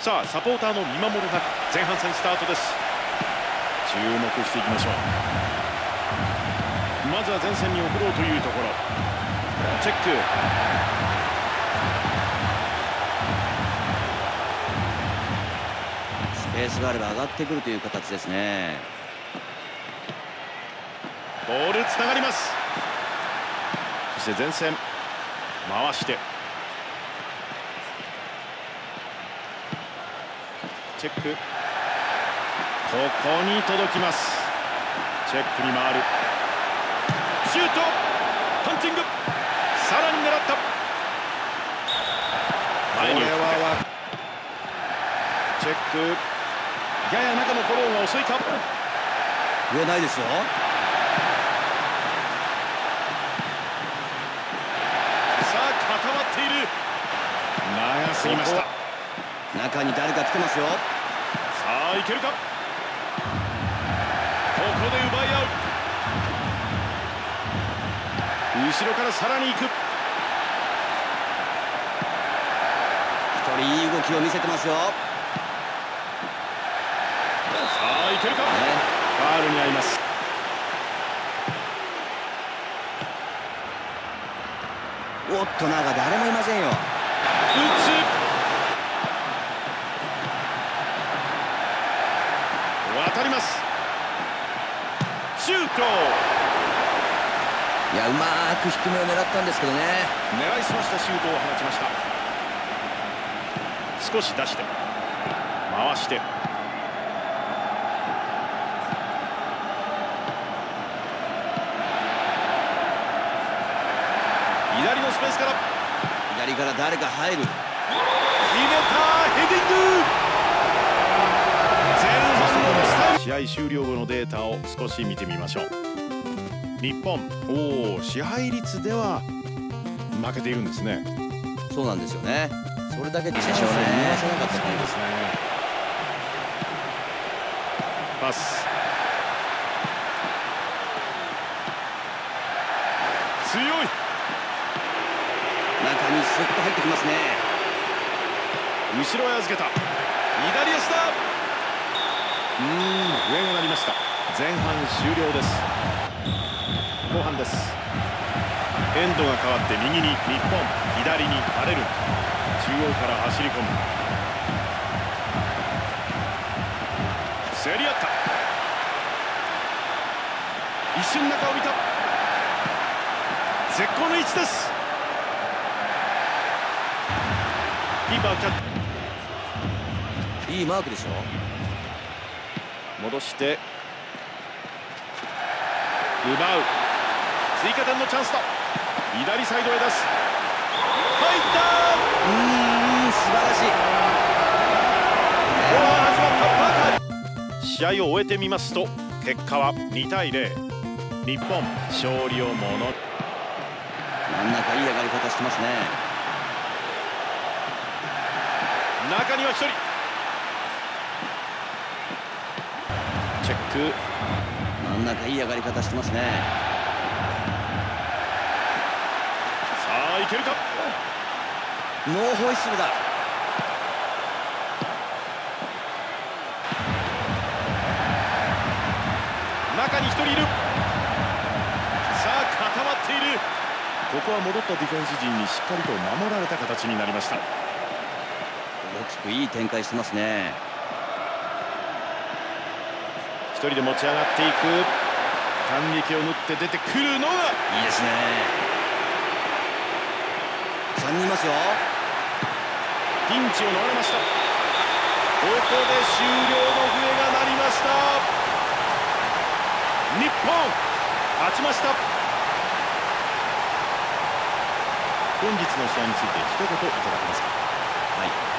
さあサポーターの見守る中前半戦スタートです。注目していきましょう。まずは前線に送ろうというところ。チェック。スペースがあれば上がってくるという形ですね。ボールつながります。そして前線回してチェック。ここに届きます。チェックに回る。シュート!パンチング!さらに狙った。前にはチェック。やや中のフォローが遅いか。上ないですよ。さあ固まっている。長すぎました。中に誰か来てますよさあいけるか？ここで奪い合う。後ろからさらに行く。一人いい動きを見せてますよ。さあいけるか、ね、ファールに合います。おっと中誰もいませんよ。打つ渡りますシュートいやうまく低めを狙ったんですけどね。狙いすましたシュートを放ちました。少し出して。回して。左のスペースから。左から誰か入る。決めたヘディング試合終了後のデータを少し見てみましょう。日本おお支配率では負けているんですね。そうなんですよね。それだけでチャンスを見逃せなかったんですね。パス。強い。中にスッと入ってきますね。後ろへ預けた。左足だうん上が鳴りました。前半終了です。後半です。エンドが変わって右に日本左にバレル。中央から走り込む。競り合った。一瞬中を見た。絶好の位置です。キーパーキャッチ。いいマークでしょ？戻して。奪う。追加点のチャンスだ。左サイドへ出す。入った。うん素晴らしい。始まった試合を終えてみますと結果は2対0日本勝利をもの。真ん中いい上がり方してますね。中には1人チェック真ん中いい上がり方してますね。さあいけるか？ノーホイッスルだ。中に1人いる。さあ固まっている。ここは戻ったディフェンス陣にしっかりと守られた形になりました。大きくいい展開してますね人で持ち上がっていく。反撃を縫って出てくるのがいいですね。3人いますよ。ピンチを逃れました。ここで終了の笛が鳴りました。日本勝ちました。本日の試合について一言いただけますか？はい